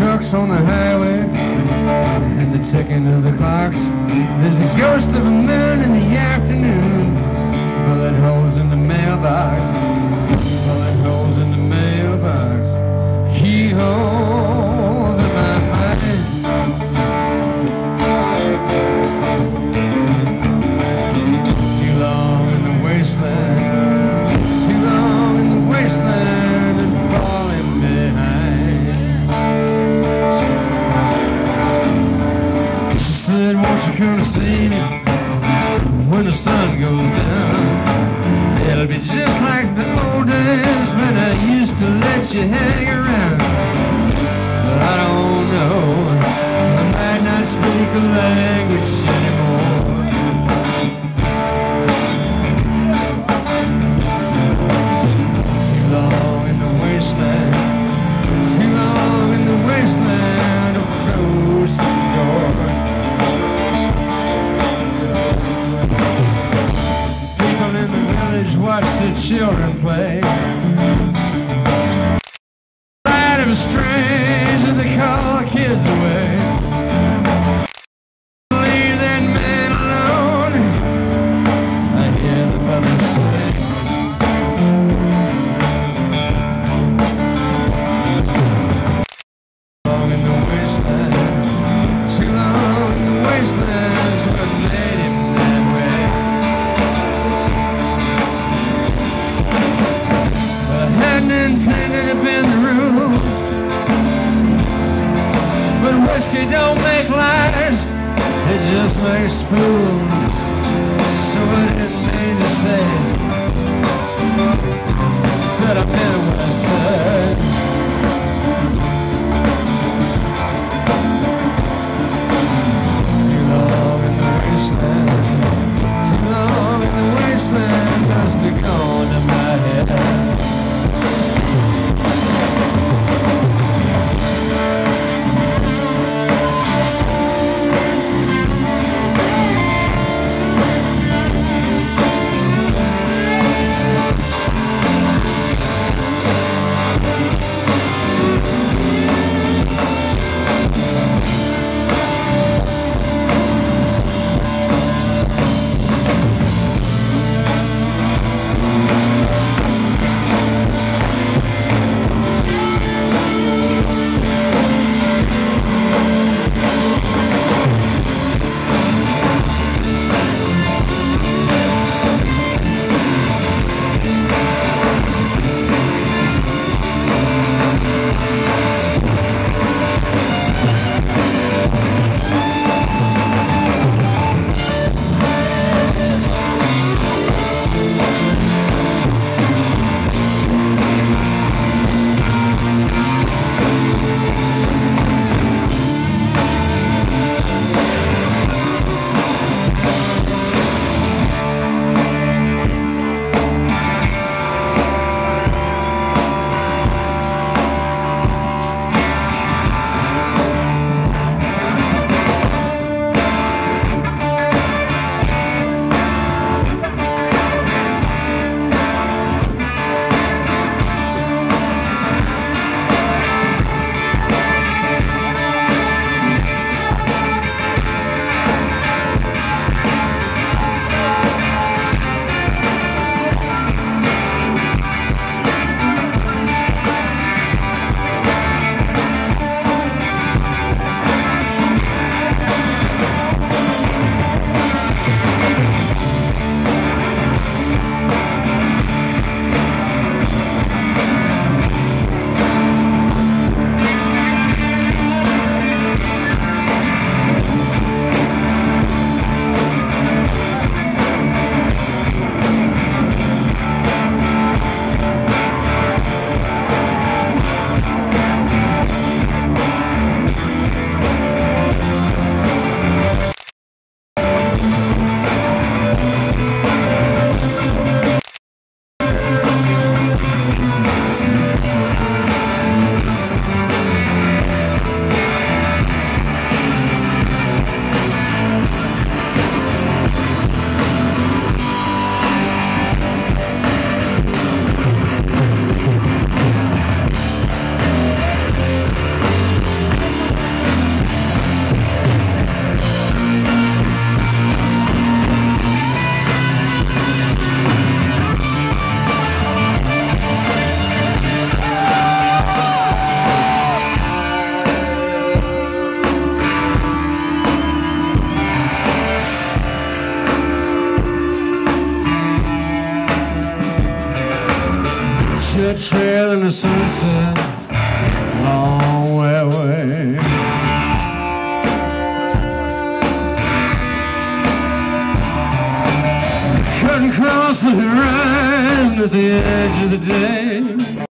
trucks on the highway and the ticking of the clocks. There's a ghost of a moon in the afternoon. Bullet holes in the mailbox. You come see me when the sun goes down? It'll be just like the old days when I used to let you hang around. But I don't know, I might not speak the language anymore. Too long in the wasteland, too long in the wasteland of frozen watch their children play. Light of hadn't intended to bend the rules, but whiskey don't make liars, it just makes fools. So I didn't mean to say trail in the sunset, long way away. Couldn't cross the horizon at the edge of the day.